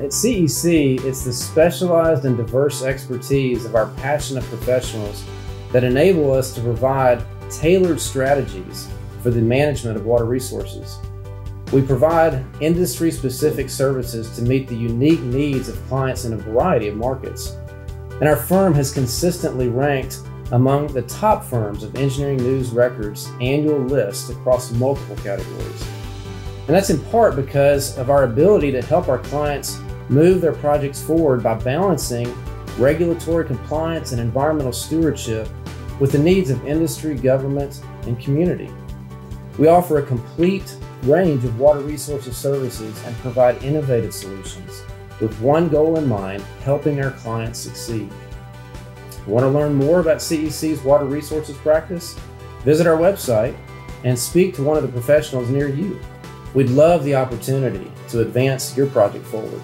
At CEC, it's the specialized and diverse expertise of our passionate professionals that enable us to provide tailored strategies for the management of water resources. We provide industry specific services to meet the unique needs of clients in a variety of markets. And our firm has consistently ranked among the top firms of Engineering News-Record's annual list across multiple categories. And that's in part because of our ability to help our clients move their projects forward by balancing regulatory compliance and environmental stewardship with the needs of industry, government, and community. We offer a complete range of water resources services and provide innovative solutions with one goal in mind helping our clients succeed. Want to learn more about CEC's water resources practice? Visit our website and speak to one of the professionals near you. We'd love the opportunity to advance your project forward.